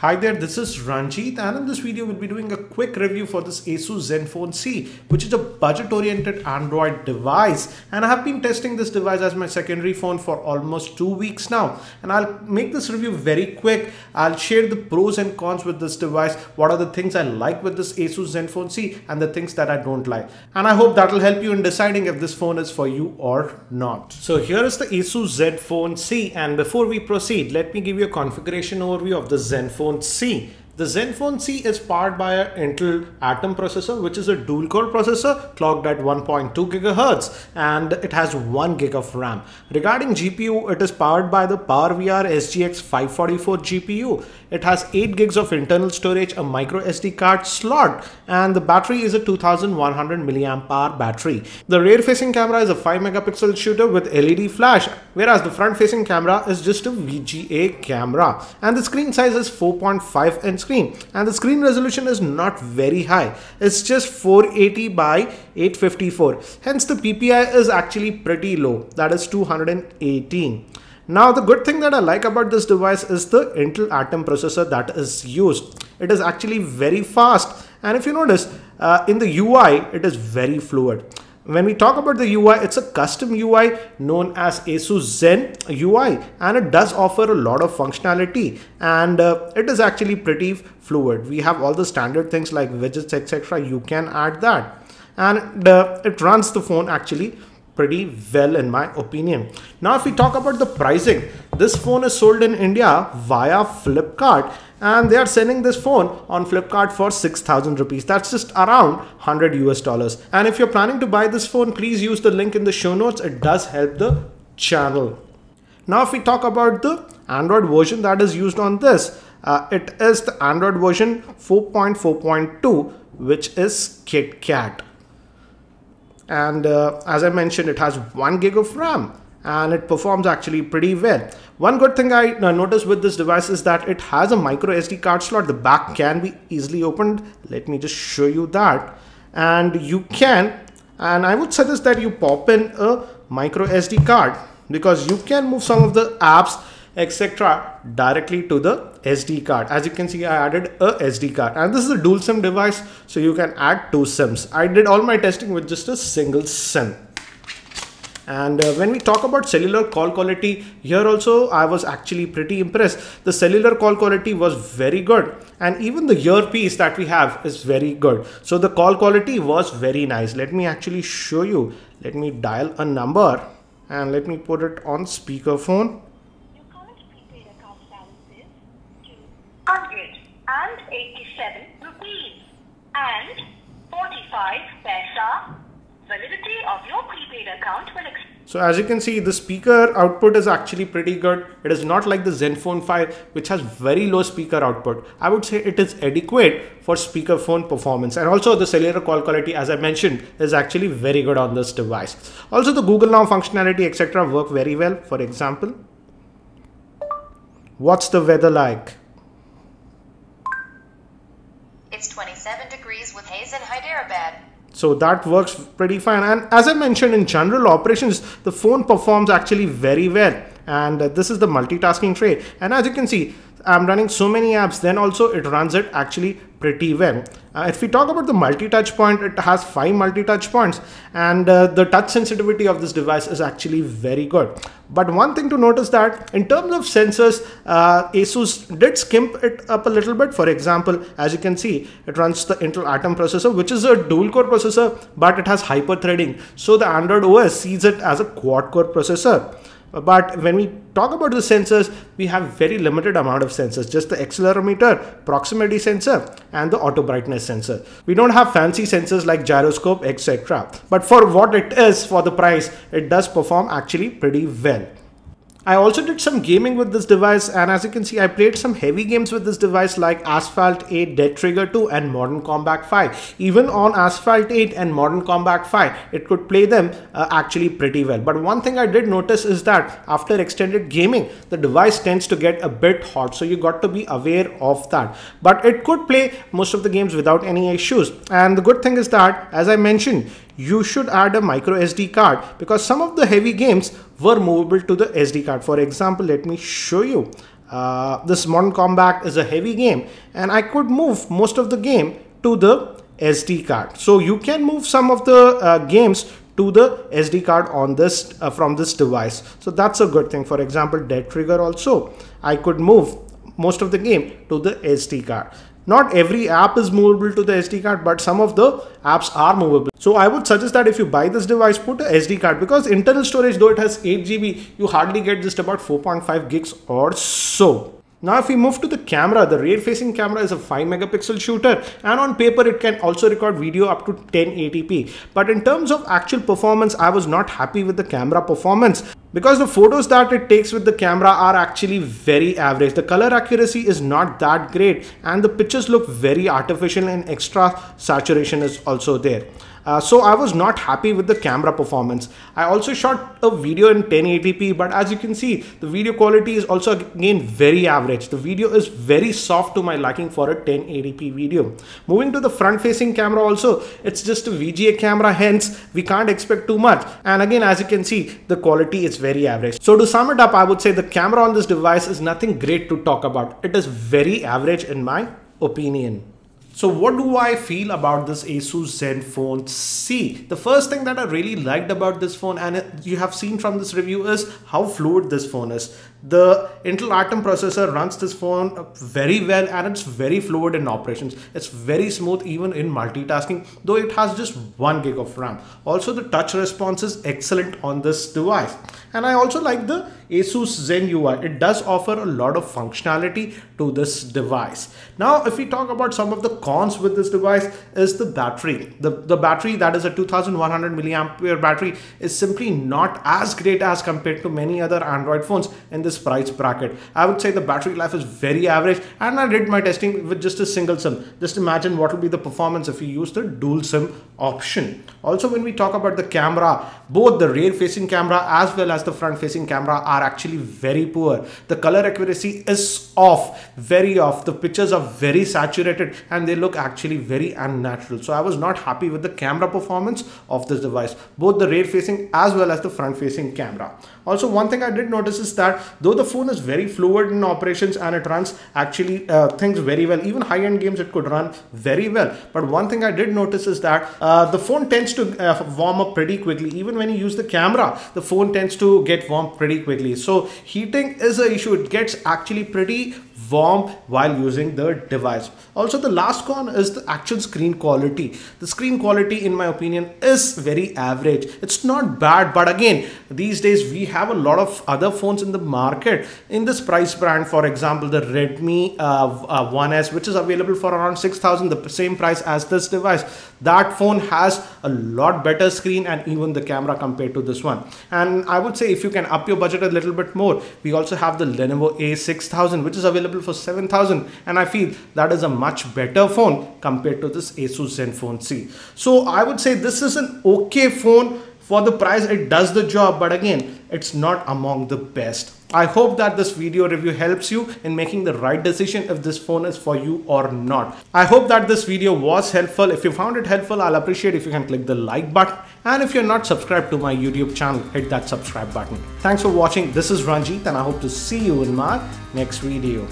Hi there, this is Ranjit and in this video we'll be doing a quick review for this Asus Zenfone C which is a budget oriented Android device and I have been testing this device as my secondary phone for almost two weeks now and I'll make this review very quick. I'll share the pros and cons with this device, what are the things I like with this Asus Zenfone C and the things that I don't like and I hope that will help you in deciding if this phone is for you or not. So here is the Asus Zenfone C and before we proceed let me give you a configuration overview of the Zenfone Zenfone C. The Zenfone C is powered by an Intel Atom processor, which is a dual core processor clocked at 1.2 gigahertz and it has 1 gig of RAM. Regarding GPU, it is powered by the PowerVR SGX 544 GPU. It has 8 gigs of internal storage, a micro SD card slot, and the battery is a 2100 milliamp hour battery. The rear facing camera is a 5 megapixel shooter with LED flash, whereas the front facing camera is just a VGA camera. And the screen size is 4.5 inch screen and the screen resolution is not very high. It's just 480 by 854. Hence the PPI is actually pretty low. That is 218. Now the good thing that I like about this device is the Intel Atom processor that is used. It is actually very fast and if you notice uh, in the UI it is very fluid. When we talk about the UI, it's a custom UI known as Asus Zen UI and it does offer a lot of functionality and uh, it is actually pretty fluid. We have all the standard things like widgets etc. You can add that and uh, it runs the phone actually pretty well in my opinion. Now if we talk about the pricing, this phone is sold in India via Flipkart and they are selling this phone on Flipkart for 6000 rupees. That's just around 100 US dollars. And if you're planning to buy this phone, please use the link in the show notes. It does help the channel. Now, if we talk about the Android version that is used on this, uh, it is the Android version 4.4.2, which is KitKat. And uh, as I mentioned, it has one gig of RAM and it performs actually pretty well. One good thing I uh, noticed with this device is that it has a micro SD card slot. The back can be easily opened. Let me just show you that. And you can, and I would suggest that you pop in a micro SD card because you can move some of the apps etc directly to the SD card. As you can see, I added a SD card and this is a dual SIM device. So you can add two SIMs. I did all my testing with just a single SIM. And uh, when we talk about cellular call quality, here also I was actually pretty impressed. The cellular call quality was very good. And even the earpiece that we have is very good. So the call quality was very nice. Let me actually show you. Let me dial a number and let me put it on speakerphone. Is 287 rupees and 45 paisa validity of your prepaid account will so as you can see, the speaker output is actually pretty good. It is not like the Zenfone 5, which has very low speaker output. I would say it is adequate for speakerphone performance. And also the cellular call quality, as I mentioned, is actually very good on this device. Also the Google Now functionality, etc. work very well. For example, what's the weather like? It's 27 degrees with haze in Hyderabad. So that works pretty fine. And as I mentioned in general operations, the phone performs actually very well. And this is the multitasking tray. And as you can see, I'm running so many apps, then also it runs it actually pretty well. Uh, if we talk about the multi-touch point, it has five multi-touch points and uh, the touch sensitivity of this device is actually very good. But one thing to notice that in terms of sensors, uh, Asus did skimp it up a little bit. For example, as you can see, it runs the Intel Atom processor, which is a dual core processor, but it has hyper threading. So the Android OS sees it as a quad core processor. Uh, but when we talk about the sensors, we have very limited amount of sensors, just the accelerometer, proximity sensor, and the auto brightness sensor. We don't have fancy sensors like gyroscope, etc. But for what it is, for the price, it does perform actually pretty well. I also did some gaming with this device and as you can see I played some heavy games with this device like Asphalt 8, Dead Trigger 2 and Modern Combat 5. Even on Asphalt 8 and Modern Combat 5 it could play them uh, actually pretty well. But one thing I did notice is that after extended gaming the device tends to get a bit hot so you got to be aware of that. But it could play most of the games without any issues and the good thing is that as I mentioned you should add a micro SD card because some of the heavy games were movable to the SD card. For example, let me show you. uh, this Modern Combat is a heavy game and I could move most of the game to the SD card. So you can move some of the uh, games to the SD card on this uh, from this device. So that's a good thing. For example, Dead Trigger also, I could move most of the game to the SD card. Not every app is movable to the SD card, but some of the apps are movable. So I would suggest that if you buy this device, put a SD card because internal storage, though it has 8 GB, you hardly get just about 4.5 gigs or so. Now if we move to the camera, the rear facing camera is a 5 megapixel shooter and on paper it can also record video up to 1080p. But in terms of actual performance, I was not happy with the camera performance because the photos that it takes with the camera are actually very average. The color accuracy is not that great and the pictures look very artificial and extra saturation is also there. Uh, so I was not happy with the camera performance. I also shot a video in 1080p, but as you can see, the video quality is also again very average. The video is very soft to my liking for a 1080p video. Moving to the front facing camera also, it's just a VGA camera, hence we can't expect too much. And again, as you can see, the quality is very average. So to sum it up, I would say the camera on this device is nothing great to talk about. It is very average in my opinion. So what do I feel about this Asus Zenfone C? The first thing that I really liked about this phone and you have seen from this review is how fluid this phone is. The Intel Atom processor runs this phone very well and it's very fluid in operations. It's very smooth even in multitasking though it has just 1 gig of RAM. Also the touch response is excellent on this device. And I also like the Asus Zen UI. It does offer a lot of functionality to this device. Now, if we talk about some of the cons with this device is the battery. The, the battery that is a 2100 milliampere battery is simply not as great as compared to many other Android phones in this price bracket. I would say the battery life is very average and I did my testing with just a single SIM. Just imagine what will be the performance if you use the dual SIM option. Also, when we talk about the camera, both the rear facing camera as well as the front facing camera are actually very poor. The color accuracy is off, very off. The pictures are very saturated and they look actually very unnatural. So I was not happy with the camera performance of this device, both the rear facing as well as the front facing camera. Also, one thing I did notice is that though the phone is very fluid in operations and it runs actually uh, things very well, even high-end games it could run very well. But one thing I did notice is that uh, the phone tends to uh, warm up pretty quickly. Even when you use the camera, the phone tends to get warm pretty quickly. So heating is an issue. It gets actually pretty warm while using the device. Also, the last con is the actual screen quality. The screen quality, in my opinion, is very average. It's not bad, but again, these days we have a lot of other phones in the market in this price brand. For example, the Redmi uh, uh, 1S, which is available for around 6000 the same price as this device. That phone has a lot better screen and even the camera compared to this one. And I would say if you can up your budget a little bit more, we also have the Lenovo A6000, which is available available for 7000 and I feel that is a much better phone compared to this Asus Zenfone C. So I would say this is an okay phone for the price it does the job but again it's not among the best. I hope that this video review helps you in making the right decision if this phone is for you or not. I hope that this video was helpful. If you found it helpful, I'll appreciate if you can click the like button. And if you're not subscribed to my YouTube channel, hit that subscribe button. Thanks for watching. This is Ranjit and I hope to see you in my next video.